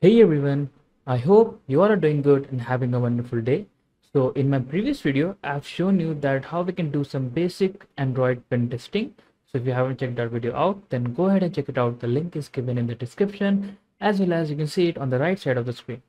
Hey everyone, I hope you are doing good and having a wonderful day. So in my previous video, I've shown you that how we can do some basic Android pen testing. So if you haven't checked that video out, then go ahead and check it out. The link is given in the description as well as you can see it on the right side of the screen.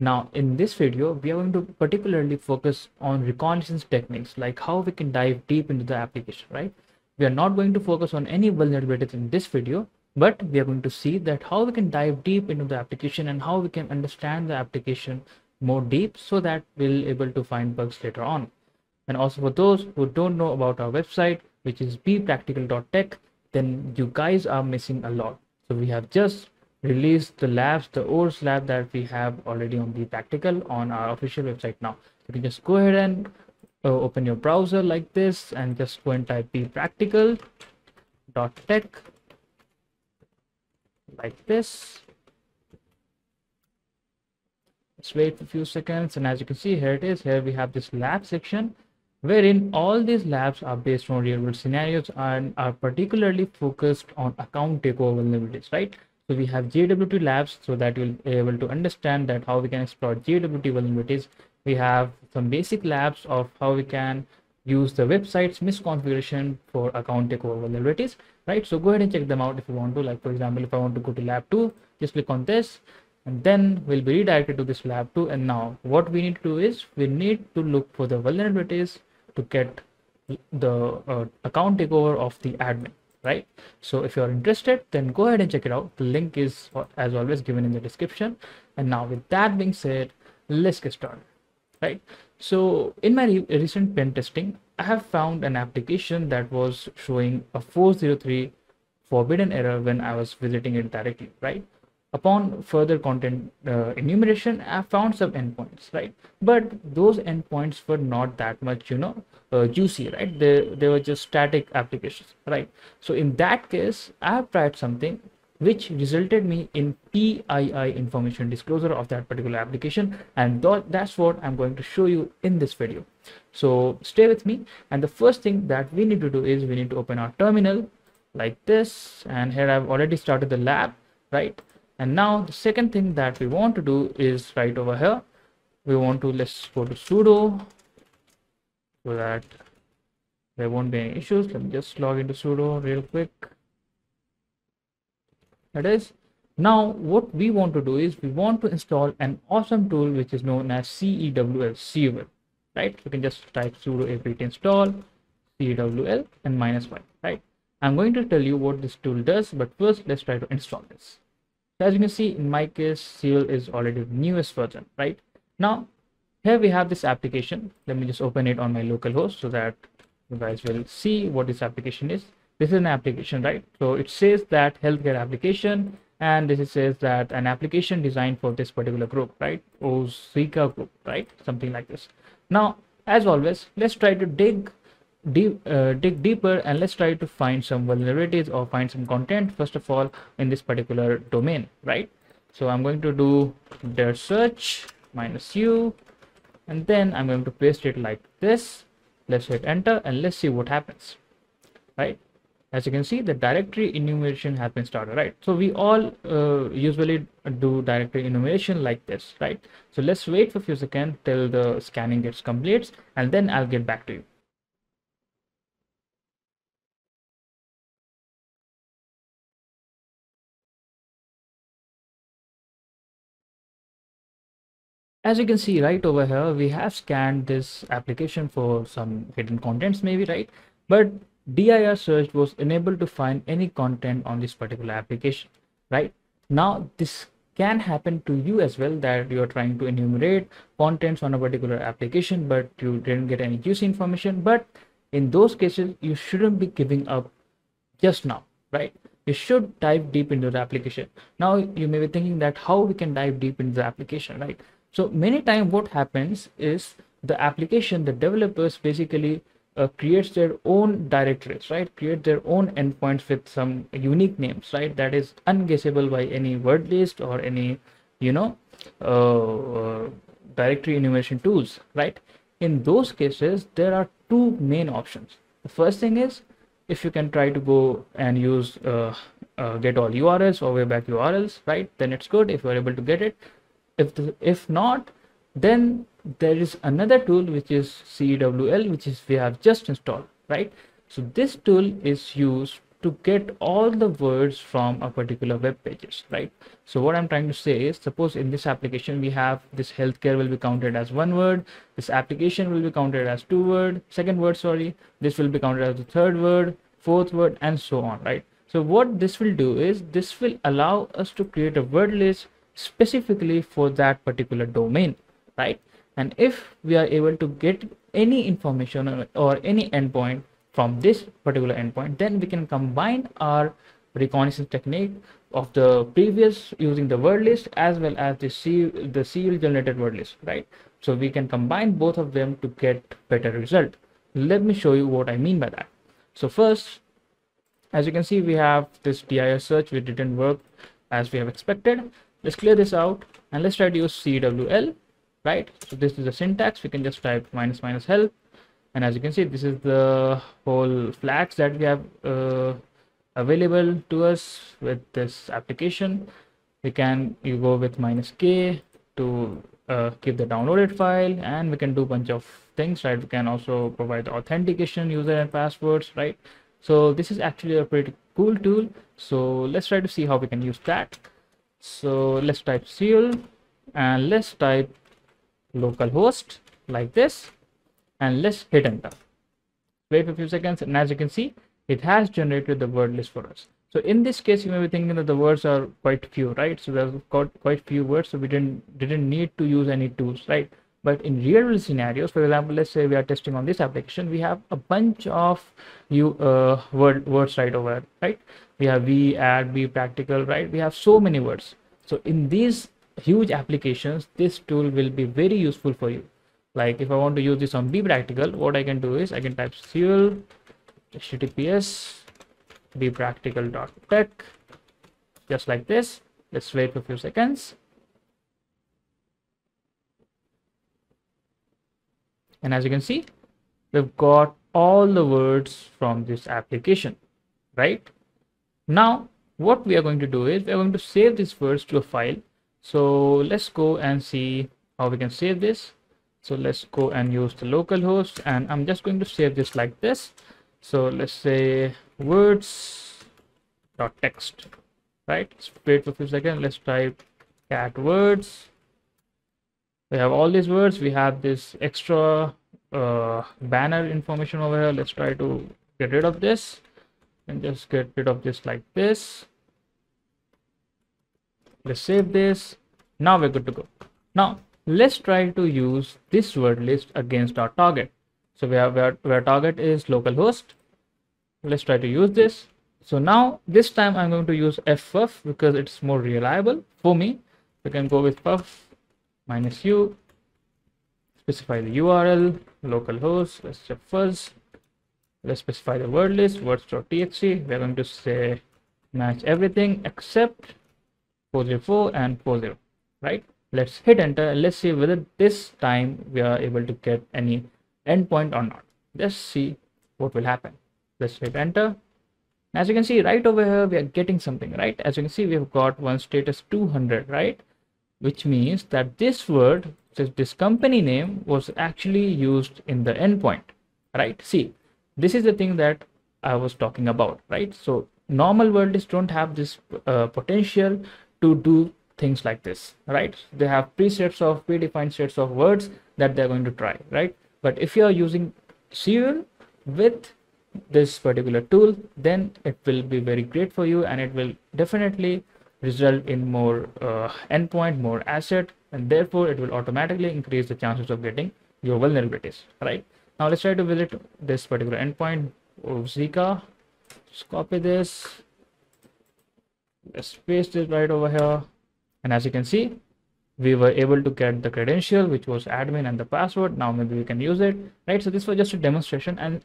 Now in this video, we are going to particularly focus on reconnaissance techniques like how we can dive deep into the application, right? We are not going to focus on any vulnerabilities in this video, but we are going to see that how we can dive deep into the application and how we can understand the application more deep so that we'll able to find bugs later on. And also for those who don't know about our website which is bepractical.tech then you guys are missing a lot. So we have just released the labs the ORS lab that we have already on the practical on our official website now. You can just go ahead and uh, open your browser like this and just go and type bepractical.tech like this. Let's wait for a few seconds and as you can see here it is. Here we have this lab section wherein all these labs are based on real world scenarios and are particularly focused on account takeover vulnerabilities right? So we have JWT labs so that you'll be able to understand that how we can explore JWT vulnerabilities. We have some basic labs of how we can use the website's misconfiguration for account takeover vulnerabilities right? So go ahead and check them out if you want to. Like for example if i want to go to lab 2 just click on this and then we'll be redirected to this lab 2 and now what we need to do is we need to look for the vulnerabilities to get the uh, account takeover of the admin right? So if you're interested then go ahead and check it out. The link is as always given in the description. And now with that being said let's get started right? So in my re recent pen testing i have found an application that was showing a 403 forbidden error when i was visiting it directly right? Upon further content uh, enumeration i found some endpoints right? But those endpoints were not that much you know uh, juicy right? They they were just static applications right? So in that case i have tried something which resulted me in PII information disclosure of that particular application. And th that's what I'm going to show you in this video. So stay with me. And the first thing that we need to do is we need to open our terminal like this. And here I've already started the lab right? And now the second thing that we want to do is right over here we want to let's go to sudo so that there won't be any issues. Let me just log into sudo real quick that is now what we want to do is we want to install an awesome tool which is known as cewl cewl right? You can just type sudo apt install cewl and minus y right? I'm going to tell you what this tool does but first let's try to install this. So as you can see in my case cewl is already the newest version right? Now here we have this application. Let me just open it on my local host so that you guys will see what this application is this is an application right? So it says that healthcare application and this says that an application designed for this particular group right? Or Zika group right? Something like this. Now as always let's try to dig deep uh, dig deeper and let's try to find some vulnerabilities or find some content first of all in this particular domain right? So i'm going to do dir search minus u and then i'm going to paste it like this. Let's hit enter and let's see what happens right as you can see the directory enumeration has been started right? So we all uh, usually do directory enumeration like this right? So let's wait for a few seconds till the scanning gets complete and then i'll get back to you. As you can see right over here we have scanned this application for some hidden contents maybe right? But dir search was unable to find any content on this particular application right? Now this can happen to you as well that you are trying to enumerate contents on a particular application but you didn't get any juicy information. But in those cases you shouldn't be giving up just now right? You should dive deep into the application. Now you may be thinking that how we can dive deep into the application right? So many times what happens is the application the developers basically uh, creates their own directories right? Create their own endpoints with some unique names right? That is unguessable by any word list or any you know uh, uh, directory enumeration tools right? In those cases there are two main options. The first thing is if you can try to go and use uh, uh, get all urls or webback urls right? Then it's good if you're able to get it. If the, if not then there is another tool which is cewl which is we have just installed right? So this tool is used to get all the words from a particular web pages right? So what i'm trying to say is suppose in this application we have this healthcare will be counted as one word this application will be counted as two word second word sorry this will be counted as the third word fourth word and so on right? So what this will do is this will allow us to create a word list specifically for that particular domain right? And if we are able to get any information or, any endpoint from this particular endpoint then we can combine our reconnaissance technique of the previous using the word list as well as the C, the CL generated word list right? So we can combine both of them to get better result. Let me show you what I mean by that. So first as you can see we have this DIS search which didn't work as we have expected. Let's clear this out and let's try to use CWL right? So this is the syntax. We can just type minus minus help. And as you can see this is the whole flags that we have uh, available to us with this application. We can you go with minus k to uh, keep the downloaded file. And we can do a bunch of things right? We can also provide authentication user and passwords right? So this is actually a pretty cool tool. So let's try to see how we can use that. So let's type seal. And let's type localhost like this and let's hit enter. Wait for a few seconds and as you can see it has generated the word list for us. So in this case you may be thinking that the words are quite few right? So there's got quite few words so we didn't didn't need to use any tools right? But in real scenarios for example let's say we are testing on this application we have a bunch of you uh, word words right over right? We have we add be practical right? We have so many words. So in these huge applications this tool will be very useful for you. Like if i want to use this on be practical what i can do is i can type cl https be practical.tech just like this. Let's wait for a few seconds. And as you can see we've got all the words from this application right? Now what we are going to do is we're going to save these words to a file so let's go and see how we can save this. So let's go and use the localhost and i'm just going to save this like this. So let's say words dot text right? Let's wait for a few seconds. Let's type cat words. We have all these words. We have this extra uh, banner information over here. Let's try to get rid of this and just get rid of this like this let's save this. Now we're good to go. Now let's try to use this word list against our target. So we have where, where target is localhost. Let's try to use this. So now this time i'm going to use ffff because it's more reliable for me. We can go with puff minus u. Specify the url localhost. Let's check fuzz. Let's specify the word list words.txt we're going to say match everything except 404 and 40 right? Let's hit enter. Let's see whether this time we are able to get any endpoint or not. Let's see what will happen. Let's hit enter. As you can see right over here we are getting something right? As you can see we've got one status 200 right? Which means that this word this company name was actually used in the endpoint right? See this is the thing that i was talking about right? So normal word lists don't have this uh, potential to do things like this right? They have presets of predefined sets of words that they're going to try right? But if you're using serial with this particular tool then it will be very great for you and it will definitely result in more uh, endpoint more asset and therefore it will automatically increase the chances of getting your vulnerabilities right? Now let's try to visit this particular endpoint. Of zika just copy this let's paste it right over here. And as you can see we were able to get the credential which was admin and the password. Now maybe we can use it right? So this was just a demonstration and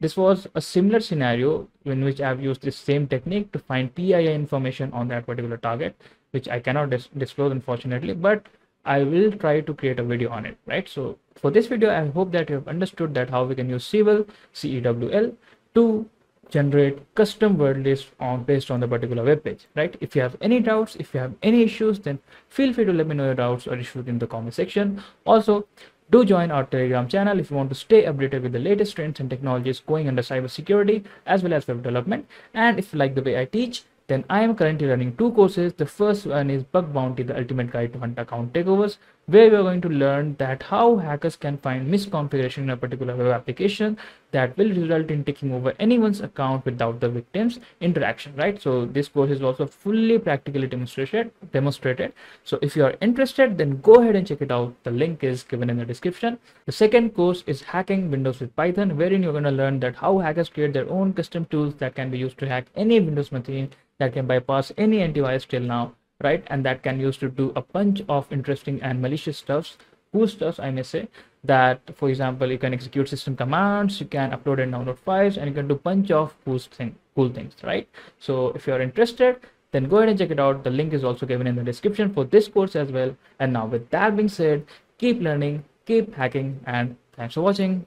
this was a similar scenario in which i've used this same technique to find pii information on that particular target which i cannot dis disclose unfortunately but i will try to create a video on it right? So for this video i hope that you have understood that how we can use cewl cewl to generate custom word list on based on the particular web page right? If you have any doubts if you have any issues then feel free to let me know your doubts or issues in the comment section. Also do join our telegram channel if you want to stay updated with the latest trends and technologies going under cybersecurity as well as web development. And if you like the way i teach then I am currently running two courses. The first one is Bug Bounty, the ultimate guide to hunt account takeovers, where we are going to learn that how hackers can find misconfiguration in a particular web application that will result in taking over anyone's account without the victim's interaction, right? So this course is also fully practically demonstrated. Demonstrated. So if you are interested, then go ahead and check it out. The link is given in the description. The second course is Hacking Windows with Python, wherein you're going to learn that how hackers create their own custom tools that can be used to hack any Windows machine that can bypass any antivirus till now right? And that can use to do a bunch of interesting and malicious stuffs cool stuffs i may say that for example you can execute system commands you can upload and download files and you can do bunch of cool, thing, cool things right? So if you're interested then go ahead and check it out. The link is also given in the description for this course as well. And now with that being said keep learning keep hacking and thanks for watching